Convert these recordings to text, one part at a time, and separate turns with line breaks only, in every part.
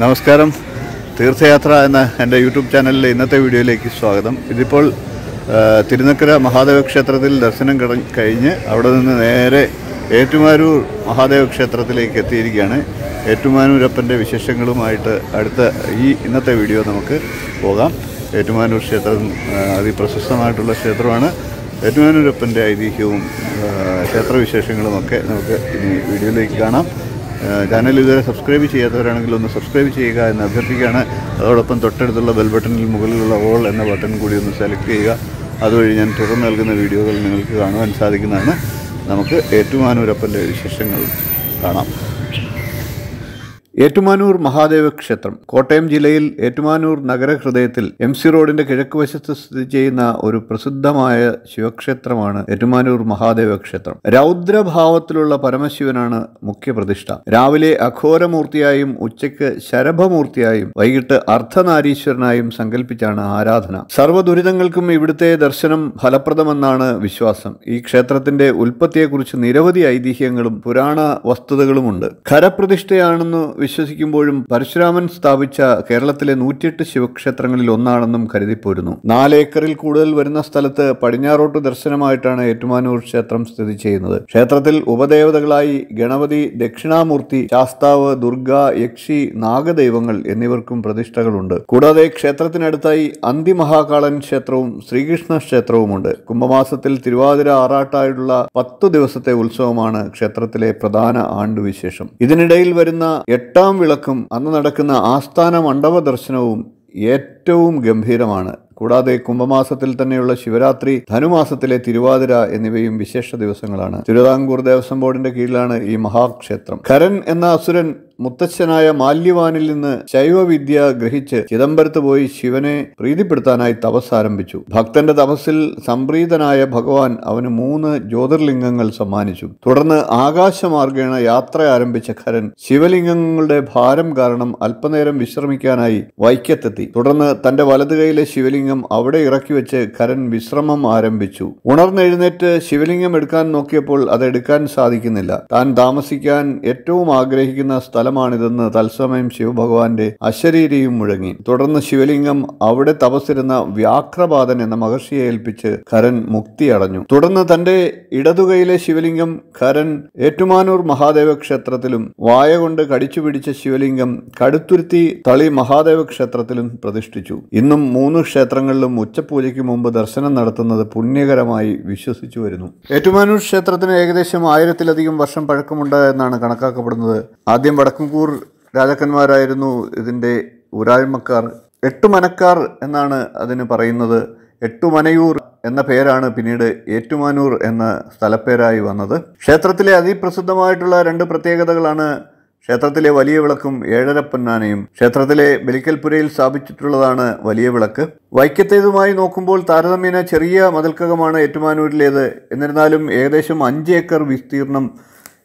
നമസ്കാരം. തീർത്ഥയാത്ര എന്ന എന്റെ യൂട്യൂബ് ചാനലിലെ ഇന്നത്തെ വീഡിയോയിലേക്ക് സ്വാഗതം. ഇതിപ്പോൾ തിരുനക്കര മഹാദേവ ക്ഷേത്രത്തിൽ ദർശനം കഴിഞ്ഞ് അവിടെ നിന്ന് നേരെ ഏറ്റുമാനൂർ മഹാദേവ ക്ഷേത്രത്തിലേക്ക് എത്തിയിരിക്കുകയാണ്. ഏറ്റുമാനൂരപ്പന്റെ വിശേഷങ്ങളുമായിട്ട് അടുത്ത ഈ ഇന്നത്തെ വീഡിയോ നമുക്ക് പോകാം. ഏറ്റുമാനൂർ ക്ഷേത്രം അതിപ്രശസ്തമായിട്ടുള്ള ക്ഷേത്രമാണ്. ഏറ്റുമാനൂരപ്പന്റെ ഐതിഹ്യവും ക്ഷേത്രവിശേഷങ്ങളുമൊക്കെ നമുക്ക് ഇനി വീഡിയോയിലേക്ക് കാണാം. ചാനൽ ഇതുവരെ സബ്സ്ക്രൈബ് ചെയ്യാത്തവരാണെങ്കിൽ ഒന്ന് സബ്സ്ക്രൈബ് ചെയ്യുക എന്ന് അഭ്യർത്ഥിക്കുകയാണ്. അതോടൊപ്പം തൊട്ടടുത്തുള്ള ബെൽ ബട്ടണിൽ മുകളിലുള്ള ഓൾ എന്ന ബട്ടൺ കൂടി ഒന്ന് സെലക്ട് ചെയ്യുക. അതുവഴി ഞാൻ തുടർന്ന് നൽകുന്ന വീഡിയോകൾ നിങ്ങൾക്ക് കാണുവാൻ സാധിക്കുന്നതാണ്. നമുക്ക് ഏറ്റുമാനൂരപ്പന്റെ വിശേഷങ്ങൾ കാണാം. ഏറ്റുമാനൂർ മഹാദേവ ക്ഷേത്രം കോട്ടയം ജില്ലയിൽ ഏറ്റുമാനൂർ നഗരഹൃദയത്തിൽ എം സി റോഡിന്റെ കിഴക്ക് വശത്ത് സ്ഥിതി ചെയ്യുന്ന ഒരു പ്രസിദ്ധമായ ശിവക്ഷേത്രമാണ് ഏറ്റുമാനൂർ മഹാദേവ ക്ഷേത്രം. രൗദ്രഭാവത്തിലുള്ള പരമശിവനാണ് മുഖ്യപ്രതിഷ്ഠ രാവിലെ അഘോരമൂർത്തിയായും ഉച്ചയ്ക്ക് ശരഭമൂർത്തിയായും വൈകിട്ട് അർദ്ധനാരീശ്വരനായും സങ്കല്പിച്ചാണ് ആരാധന. സർവദുരിതങ്ങൾക്കും ഇവിടുത്തെ ദർശനം ഫലപ്രദമെന്നാണ് വിശ്വാസം. ഈ ക്ഷേത്രത്തിന്റെ ഉൽപ്പത്തിയെക്കുറിച്ച് നിരവധി ഐതിഹ്യങ്ങളും പുരാണ വസ്തുതകളുമുണ്ട്. ഖരപ്രതിഷ്ഠയാണെന്ന് വിശ്വസിക്കുമ്പോഴും പരശുരാമൻ സ്ഥാപിച്ച കേരളത്തിലെ നൂറ്റിയെട്ട് ശിവക്ഷേത്രങ്ങളിൽ ഒന്നാണെന്നും കരുതിപ്പോരുന്നു. നാലേക്കറിൽ കൂടുതൽ വരുന്ന സ്ഥലത്ത് പടിഞ്ഞാറോട്ട് ദർശനമായിട്ടാണ് ഏറ്റുമാനൂർ ക്ഷേത്രം സ്ഥിതി ചെയ്യുന്നത്. ക്ഷേത്രത്തിൽ ഉപദേവതകളായി ഗണപതി ദക്ഷിണാമൂർത്തി ശാസ്താവ് ദുർഗ യക്ഷി നാഗദൈവങ്ങൾ എന്നിവർക്കും പ്രതിഷ്ഠകളുണ്ട്. കൂടാതെ ക്ഷേത്രത്തിനടുത്തായി അന്തിമഹാകാളൻ ക്ഷേത്രവും ശ്രീകൃഷ്ണ ക്ഷേത്രവുമുണ്ട്. കുംഭമാസത്തിൽ തിരുവാതിര ആറാട്ടായുള്ള പത്തു ദിവസത്തെ ഉത്സവമാണ് ക്ഷേത്രത്തിലെ പ്രധാന ആണ്ടുവിശേഷം. ഇതിനിടയിൽ വരുന്ന എട്ടാം വിളക്കും അന്ന് നടക്കുന്ന ആസ്ഥാന മണ്ഡപ ദർശനവും ഏറ്റവും ഗംഭീരമാണ്. കൂടാതെ കുംഭമാസത്തിൽ തന്നെയുള്ള ശിവരാത്രി ധനുമാസത്തിലെ തിരുവാതിര എന്നിവയും വിശേഷ ദിവസങ്ങളാണ്. തിരുവിതാംകൂർ ദേവസ്വം ബോർഡിന്റെ കീഴിലാണ് ഈ മഹാക്ഷേത്രം. ഖരൻ എന്ന അസുരൻ മുത്തച്ഛനായ മാല്യവാനിൽ നിന്ന് ശൈവവിദ്യ ഗ്രഹിച്ച് ചിദംബരത്ത് പോയി ശിവനെ പ്രീതിപ്പെടുത്താനായി തപസ് ആരംഭിച്ചു. ഭക്തന്റെ തപസ്സിൽ സംപ്രീതനായ ഭഗവാൻ അവന് മൂന്ന് ജ്യോതിർലിംഗങ്ങൾ സമ്മാനിച്ചു. തുടർന്ന് ആകാശമാർഗേണ യാത്ര ആരംഭിച്ച ഖരൻ ശിവലിംഗങ്ങളുടെ ഭാരം കാരണം അല്പനേരം വിശ്രമിക്കാനായി വൈക്കത്തെത്തി. തുടർന്ന് തന്റെ വലത് കൈയിലെ ശിവലിംഗം അവിടെ ഇറക്കി വെച്ച് ഖരൻ വിശ്രമം ആരംഭിച്ചു. ഉണർന്നെഴുന്നേറ്റ് ശിവലിംഗം എടുക്കാൻ നോക്കിയപ്പോൾ അത് എടുക്കാൻ സാധിക്കുന്നില്ല. താൻ താമസിക്കാൻ ഏറ്റവും ആഗ്രഹിക്കുന്ന സ്ഥലമാണിതെന്ന് തത്സമയം ശിവഭഗവാന്റെ അശരീരിയും മുഴങ്ങി. തുടർന്ന് ശിവലിംഗം അവിടെ തപസ്സിരുന്ന വ്യാഘ്രപാതൻ എന്ന മഹർഷിയെ ഏൽപ്പിച്ച് ഖരൻ മുക്തിയടഞ്ഞു തുടർന്ന് തന്റെ ഇടതുകൈയിലെ ശിവലിംഗം ഖരൻ ഏറ്റുമാനൂർ മഹാദേവ ക്ഷേത്രത്തിലും വായ കൊണ്ട് കടിച്ചു പിടിച്ച ശിവലിംഗം കടുത്തുരുത്തി തളി മഹാദേവ ക്ഷേത്രത്തിലും പ്രതിഷ്ഠിച്ചു. ഇന്നും മൂന്ന് ക്ഷേത്രങ്ങളിലും ഉച്ചപൂജയ്ക്ക് മുമ്പ് ദർശനം നടത്തുന്നത് പുണ്യകരമായി വിശ്വസിച്ചു വരുന്നു. ഏറ്റുമാനൂർ ക്ഷേത്രത്തിന് ഏകദേശം ആയിരത്തിലധികം വർഷം പഴക്കമുണ്ട് എന്നാണ് കണക്കാക്കപ്പെടുന്നത്. ആദ്യം വടക്കുംകൂർ രാജാക്കന്മാരായിരുന്നു ഇതിന്റെ ഊരാഴ്മക്കാർ എട്ടുമനക്കാർ എന്നാണ് അതിന് പറയുന്നത്. എട്ടുമനയൂർ എന്ന പേരാണ് പിന്നീട് ഏറ്റുമാനൂർ എന്ന സ്ഥലപ്പേരായി വന്നത്. ക്ഷേത്രത്തിലെ അതിപ്രസിദ്ധമായിട്ടുള്ള രണ്ട് പ്രത്യേകതകളാണ് ക്ഷേത്രത്തിലെ വലിയ വിളക്കും ഏഴര പൊന്നാനയും. ക്ഷേത്രത്തിലെ ബലിക്കൽപുരയിൽ സ്ഥാപിച്ചിട്ടുള്ളതാണ് വലിയ വിളക്ക്. വൈക്കത്തേതുമായി നോക്കുമ്പോൾ താരതമ്യേന ചെറിയ മതിൽക്കകമാണ് ഏറ്റുമാനൂരിലേത്. എന്നിരുന്നാലും ഏകദേശം അഞ്ച് ഏക്കർ വിസ്തീർണം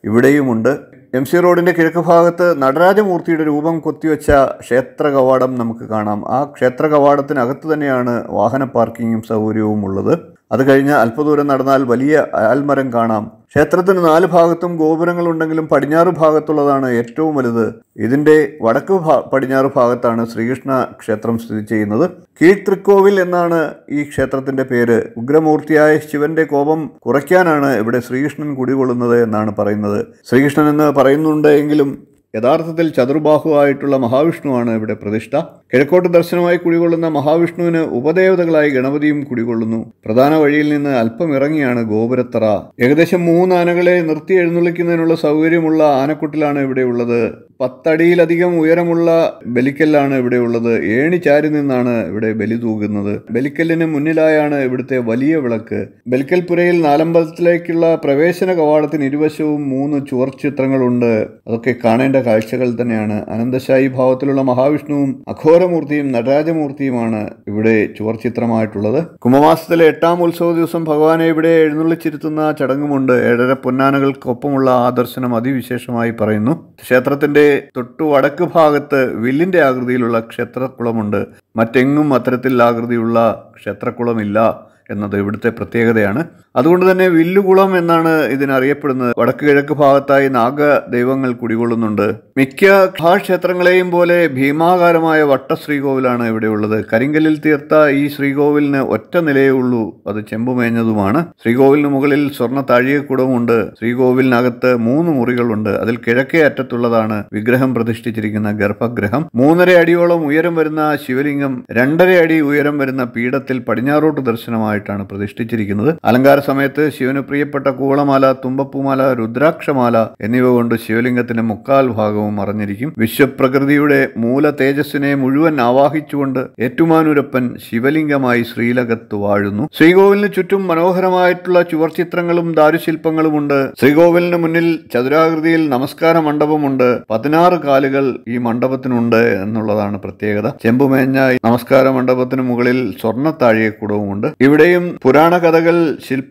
ഇവിടെയുമുണ്ട്. എം സി റോഡിന്റെ കിഴക്ക് ഭാഗത്ത് നടരാജമൂർത്തിയുടെ രൂപം കൊത്തിവെച്ച ക്ഷേത്ര കവാടം നമുക്ക് കാണാം. ആ ക്ഷേത്ര കവാടത്തിനകത്ത് തന്നെയാണ് വാഹന പാർക്കിങ്ങും സൗകര്യവും ഉള്ളത് അത് കഴിഞ്ഞ് അല്പദൂരം നടന്നാൽ വലിയ ആൽമരം കാണാം. ക്ഷേത്രത്തിന് നാല് ഭാഗത്തും ഗോപുരങ്ങളുണ്ടെങ്കിലും പടിഞ്ഞാറ് ഭാഗത്തുള്ളതാണ് ഏറ്റവും വലുത്. ഇതിന്റെ വടക്ക് പടിഞ്ഞാറ് ഭാഗത്താണ് ശ്രീകൃഷ്ണ ക്ഷേത്രം സ്ഥിതി ചെയ്യുന്നത്. കീഴ്ത്രിക്കോവിൽ എന്നാണ് ഈ ക്ഷേത്രത്തിന്റെ പേര്. ഉഗ്രമൂർത്തിയായ ശിവന്റെ കോപം കുറയ്ക്കാനാണ് ഇവിടെ ശ്രീകൃഷ്ണൻ കുടികൊള്ളുന്നത് എന്നാണ് പറയുന്നത്. ശ്രീകൃഷ്ണൻ എന്ന് പറയുന്നുണ്ട് എങ്കിലും യഥാർത്ഥത്തിൽ ചതുർബാഹുവായിട്ടുള്ള മഹാവിഷ്ണുവാണ് ഇവിടെ പ്രതിഷ്ഠ. കിഴക്കോട്ട് ദർശനമായി കുടികൊള്ളുന്ന മഹാവിഷ്ണുവിന് ഉപദേവതകളായി ഗണപതിയും കുടികൊള്ളുന്നു. പ്രധാന വഴിയിൽ നിന്ന് അല്പം ഇറങ്ങിയാണ് ഗോപുരത്തറ. ഏകദേശം മൂന്ന് ആനകളെ നിർത്തി എഴുന്നള്ളിക്കുന്നതിനുള്ള സൗകര്യമുള്ള ആനക്കുട്ടിലാണ് ഇവിടെയുള്ളത് പത്തടിയിലധികം ഉയരമുള്ള ബലിക്കല്ലാണ് ഇവിടെയുള്ളത് ഏണി ചാരി നിന്നാണ് ഇവിടെ ബലി തൂകുന്നത്. ബലിക്കല്ലിന് മുന്നിലായാണ് ഇവിടുത്തെ വലിയ വിളക്ക്. ബലിക്കൽപുരയിൽ നാലമ്പലത്തിലേക്കുള്ള പ്രവേശന കവാടത്തിന് ഇരുവശവും മൂന്ന് ചുവർ ചിത്രങ്ങളുണ്ട്. അതൊക്കെ കാണേണ്ട കാഴ്ചകൾ തന്നെയാണ്. അനന്തശായി ഭാവത്തിലുള്ള മഹാവിഷ്ണുവും അഘോരമൂർത്തിയും നടരാജമൂർത്തിയുമാണ് ഇവിടെ ചുവർ ചിത്രമായിട്ടുള്ളത് കുംഭമാസത്തിലെ എട്ടാം ഉത്സവ ദിവസം ഭഗവാനെ ഇവിടെ എഴുന്നള്ളിച്ചിരുത്തുന്ന ചടങ്ങുമുണ്ട്. ഏഴര പൊന്നാനകൾക്കൊപ്പമുള്ള ആ ദർശനം അതിവിശേഷമായി പറയുന്നു. ക്ഷേത്രത്തിന്റെ തൊട്ടു വടക്ക് ഭാഗത്ത് വില്ലിന്റെ ആകൃതിയിലുള്ള ക്ഷേത്രക്കുളമുണ്ട്. മറ്റെങ്ങും അത്തരത്തിൽ ആകൃതിയുള്ള ക്ഷേത്രക്കുളമില്ല എന്നത് ഇവിടുത്തെ പ്രത്യേകതയാണ്. അതുകൊണ്ട് തന്നെ വില്ലുകുളം എന്നാണ് ഇതിനറിയപ്പെടുന്നത്. വടക്ക് കിഴക്ക് ഭാഗത്തായി നാഗ ദൈവങ്ങൾ കുടികൊള്ളുന്നുണ്ട്. മിക്ക മഹാക്ഷേത്രങ്ങളെയും പോലെ ഭീമാകാരമായ വട്ട ശ്രീകോവിലാണ് ഇവിടെയുള്ളത്. കരിങ്കലിൽ തീർത്ത ഈ ശ്രീകോവിലിന് ഒറ്റ നിലയേ ഉള്ളൂ. അത് ചെമ്പുമേഞ്ഞതുമാണ്. ശ്രീകോവിലിന് മുകളിൽ സ്വർണ താഴികക്കുടമുണ്ട് ശ്രീകോവിലിനകത്ത് മൂന്ന് മുറികളുണ്ട്. അതിൽ കിഴക്കേ അറ്റത്തുള്ളതാണ് വിഗ്രഹം പ്രതിഷ്ഠിച്ചിരിക്കുന്ന ഗർഭഗ്രഹം മൂന്നര അടിയോളം ഉയരം വരുന്ന ശിവലിംഗം രണ്ടര അടി ഉയരം വരുന്ന പീഠത്തിൽ പടിഞ്ഞാറോട്ട് ദർശനമായിട്ടാണ് പ്രതിഷ്ഠിച്ചിരിക്കുന്നത്. അലങ്കാര സമയത്ത് ശിവന് പ്രിയപ്പെട്ട കൂളമാല തുമ്പപ്പൂമാല രുദ്രാക്ഷമാല എന്നിവ കൊണ്ട് ശിവലിംഗത്തിന്റെ മുക്കാൽ ഭാഗവും മറഞ്ഞിരിക്കും. വിശ്വപ്രകൃതിയുടെ മൂല തേജസ്സിനെ മുഴുവൻ ആവാഹിച്ചുകൊണ്ട് ഏറ്റുമാനൂരപ്പൻ ശിവലിംഗമായി ശ്രീലകത്ത് വാഴുന്നു. ശ്രീകോവിലിന് ചുറ്റും മനോഹരമായിട്ടുള്ള ചുവർചിത്രങ്ങളും ദാരുശില്പങ്ങളുമുണ്ട്. ശ്രീകോവിലിന് മുന്നിൽ ചതുരാകൃതിയിൽ നമസ്കാര മണ്ഡപമുണ്ട്. പതിനാറ് കാലുകൾ ഈ മണ്ഡപത്തിനുണ്ട് എന്നുള്ളതാണ് പ്രത്യേകത. ചെമ്പുമേഞ്ഞ നമസ്കാര മണ്ഡപത്തിന് മുകളിൽ സ്വർണത്താഴികക്കുടവുമുണ്ട്. ഇവിടെയും പുരാണ കഥകൾ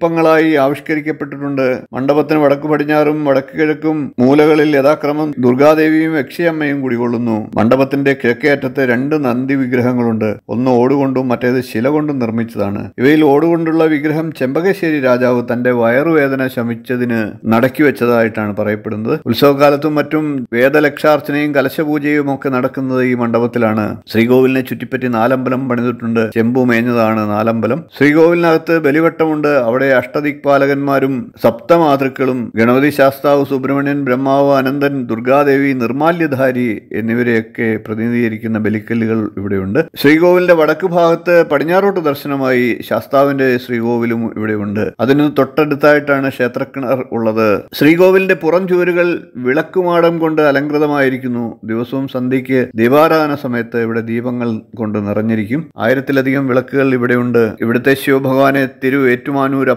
ശില്പങ്ങളായി ആവിഷ്കരിക്കപ്പെട്ടിട്ടുണ്ട്. മണ്ഡപത്തിന് വടക്കു പടിഞ്ഞാറും വടക്ക് കിഴക്കും മൂലകളിൽ യഥാക്രമം ദുർഗാദേവിയും യക്ഷിയമ്മയും കുടികൊള്ളുന്നു. മണ്ഡപത്തിന്റെ കിഴക്കേ അറ്റത്ത് രണ്ട് നന്ദി വിഗ്രഹങ്ങളുണ്ട്. ഒന്ന് ഓടുകൊണ്ടും മറ്റേത് ശില കൊണ്ടും നിർമ്മിച്ചതാണ്. ഇവയിൽ ഓടുകൊണ്ടുള്ള വിഗ്രഹം ചെമ്പകശ്ശേരി രാജാവ് തന്റെ വയറുവേദന ശമിച്ചതിന് നടക്കി വെച്ചതായിട്ടാണ് പറയപ്പെടുന്നത്. ഉത്സവകാലത്തും മറ്റും വേദലക്ഷാർച്ചനയും കലശപൂജയും ഒക്കെ നടക്കുന്നത് ഈ മണ്ഡപത്തിലാണ്. ശ്രീകോവിലിനെ ചുറ്റിപ്പറ്റി നാലമ്പലം പണിതിട്ടുണ്ട്. ചെമ്പു മേഞ്ഞതാണ് നാലമ്പലം. ശ്രീകോവിലിനകത്ത് ബലിവട്ടമുണ്ട്. അവിടെ അഷ്ടദിക്പാലകന്മാരും സപ്തമാതൃക്കളും ഗണപതി ശാസ്താവ് സുബ്രഹ്മണ്യൻ ബ്രഹ്മാവ് അനന്തൻ ദുർഗാദേവി നിർമാല്യധാരി എന്നിവരെയൊക്കെ പ്രതിനിധീകരിക്കുന്ന ബലിക്കല്ലുകൾ ഇവിടെയുണ്ട്. ശ്രീകോവിലിന്റെ വടക്ക് ഭാഗത്ത് പടിഞ്ഞാറോട്ട് ദർശനമായി ശാസ്താവിന്റെ ശ്രീകോവിലും ഇവിടെയുണ്ട്. അതിന് തൊട്ടടുത്തായിട്ടാണ് ക്ഷേത്രക്കിണർ ഉള്ളത്. ശ്രീകോവിലിന്റെ പുറം ചുവരുകൾ വിളക്കുമാടം കൊണ്ട് അലങ്കൃതമായിരിക്കുന്നു ദിവസവും സന്ധ്യയ്ക്ക് ദീപാരാധന സമയത്ത് ഇവിടെ ദീപങ്ങൾ കൊണ്ട് നിറഞ്ഞിരിക്കും. ആയിരത്തിലധികം വിളക്കുകൾ ഇവിടെയുണ്ട്. ഇവിടുത്തെ ശിവഭഗവാനെ തിരു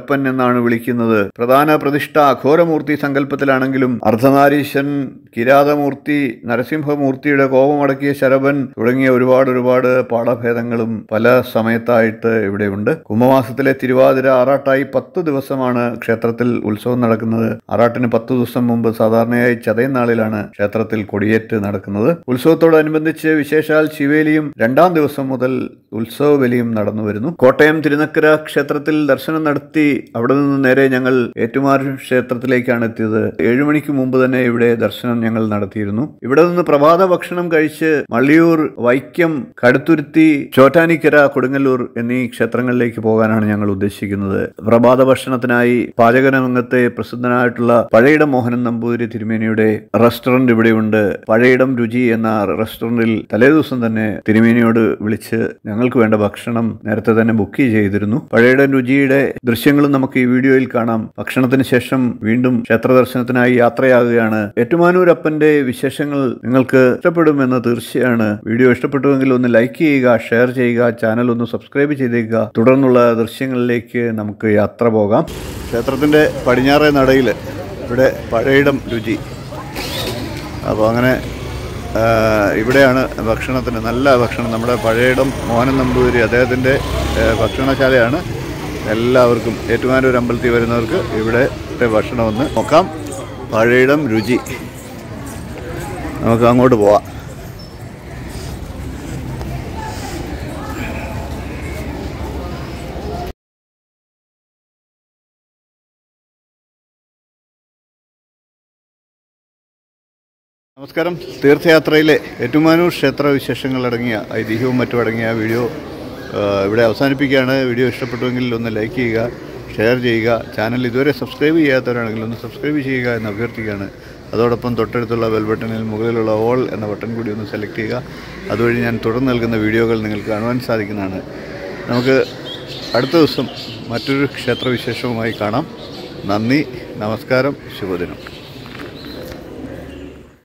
ഏറ്റുമാനൂരപ്പൻ എന്നാണ് വിളിക്കുന്നത്. പ്രധാന പ്രതിഷ്ഠ അഘോരമൂർത്തി സങ്കല്പത്തിലാണെങ്കിലും അർദ്ധനാരീശൻ കിരാതമൂർത്തി നരസിംഹമൂർത്തിയുടെ കോപമടക്കിയ ശരഭൻ തുടങ്ങിയ ഒരുപാട് ഒരുപാട് പാഠഭേദങ്ങളും പല സമയത്തായിട്ട് ഇവിടെയുണ്ട്. കുംഭമാസത്തിലെ തിരുവാതിര ആറാട്ടായി പത്ത് ദിവസമാണ് ക്ഷേത്രത്തിൽ ഉത്സവം നടക്കുന്നത്. ആറാട്ടിന് പത്ത് ദിവസം മുമ്പ് സാധാരണയായി ചതയനാളിലാണ് ക്ഷേത്രത്തിൽ കൊടിയേറ്റ് നടക്കുന്നത്. ഉത്സവത്തോടനുബന്ധിച്ച് വിശേഷാൽ ശിവേലിയും രണ്ടാം ദിവസം മുതൽ ഉത്സവ ബലിയും നടന്നു വരുന്നു കോട്ടയം തിരുനക്കര ക്ഷേത്രത്തിൽ ദർശനം നടത്തി അവിടെ നിന്ന് നേരെ ഞങ്ങൾ ഏറ്റുമാർ ക്ഷേത്രത്തിലേക്കാണ് എത്തിയത്. ഏഴുമണിക്ക് മുമ്പ് തന്നെ ഇവിടെ ദർശനം ഞങ്ങൾ നടത്തിയിരുന്നു. ഇവിടെ നിന്ന് പ്രഭാത ഭക്ഷണം കഴിച്ച് മള്ളിയൂർ വൈക്കം കടുത്തുരുത്തി ചോറ്റാനിക്കര കൊടുങ്ങല്ലൂർ എന്നീ ക്ഷേത്രങ്ങളിലേക്ക് പോകാനാണ് ഞങ്ങൾ ഉദ്ദേശിക്കുന്നത്. പ്രഭാത ഭക്ഷണത്തിനായി പാചകരംഗത്തെ പ്രസിദ്ധനായിട്ടുള്ള പഴയിടം മോഹനൻ നമ്പൂതിരി തിരുമേനിയുടെ റെസ്റ്റോറന്റ് ഇവിടെയുണ്ട്. പഴയിടം രുചി എന്ന റെസ്റ്റോറന്റിൽ തലേദിവസം തന്നെ തിരുമേനിയോട് വിളിച്ച് ഞങ്ങൾക്ക് വേണ്ട ഭക്ഷണം നേരത്തെ തന്നെ ബുക്ക് ചെയ്തിരുന്നു. പഴയിടം രുചിയുടെ ദൃശ്യങ്ങളും നമുക്ക് ഈ വീഡിയോയിൽ കാണാം. ഭക്ഷണത്തിന് ശേഷം വീണ്ടും ക്ഷേത്ര ദർശനത്തിനായി യാത്രയാകുകയാണ്. ഏറ്റുമാനൂരപ്പന്റെ വിശേഷങ്ങൾ നിങ്ങൾക്ക് ഇഷ്ടപ്പെടുമെന്ന് തീർച്ചയാണ്. വീഡിയോ ഇഷ്ടപ്പെട്ടുവെങ്കിൽ ഒന്ന് ലൈക്ക് ചെയ്യുക ഷെയർ ചെയ്യുക ചാനൽ ഒന്ന് സബ്സ്ക്രൈബ് ചെയ്തേക്കുക. തുടർന്നുള്ള ദൃശ്യങ്ങളിലേക്ക് നമുക്ക് യാത്ര പോകാം. ക്ഷേത്രത്തിന്റെ പടിഞ്ഞാറേ നടയിൽ ഇവിടെ പഴയിടം രുചി. അപ്പോൾ അങ്ങനെ ഇവിടെയാണ് ഭക്ഷണത്തിന് നല്ല ഭക്ഷണം. നമ്മുടെ പഴയിടം മോഹനൻ നമ്പൂതിരി അദ്ദേഹത്തിന്റെ ഭക്ഷണശാലയാണ്. എല്ലാവർക്കും ഏറ്റുമാനൂർ അമ്പലത്തിൽ വരുന്നവർക്ക് ഇവിടെ ഭക്ഷണം ഒന്ന് നോക്കാം. പഴയിടം രുചി. നമുക്ക് അങ്ങോട്ട് പോവാം. നമസ്കാരം. തീർത്ഥയാത്രയിലെ ഏറ്റുമാനൂർ ക്ഷേത്ര വിശേഷങ്ങൾ അടങ്ങിയ ഐതിഹ്യവും മറ്റും അടങ്ങിയ വീഡിയോ ഇവിടെ അവസാനിപ്പിക്കുകയാണ്. വീഡിയോ ഇഷ്ടപ്പെട്ടുവെങ്കിൽ ഒന്ന് ലൈക്ക് ചെയ്യുക ഷെയർ ചെയ്യുക. ചാനൽ ഇതുവരെ സബ്സ്ക്രൈബ് ചെയ്യാത്തവരാണെങ്കിൽ ഒന്ന് സബ്സ്ക്രൈബ് ചെയ്യുക എന്ന് അഭ്യർത്ഥിക്കുകയാണ്. അതോടൊപ്പം തൊട്ടടുത്തുള്ള ബെൽ ബട്ടണിൽ മുകളിലുള്ള ഓൾ എന്ന ബട്ടൺ കൂടി ഒന്ന് സെലക്ട് ചെയ്യുക. അതുവഴി ഞാൻ തുടർന്ന് നൽകുന്ന വീഡിയോകൾ നിങ്ങൾക്ക് കാണുവാൻ സാധിക്കുന്നതാണ്. നമുക്ക് അടുത്ത ദിവസം മറ്റൊരു ക്ഷേത്രവിശേഷവുമായി കാണാം. നന്ദി നമസ്കാരം ശുഭദിനം.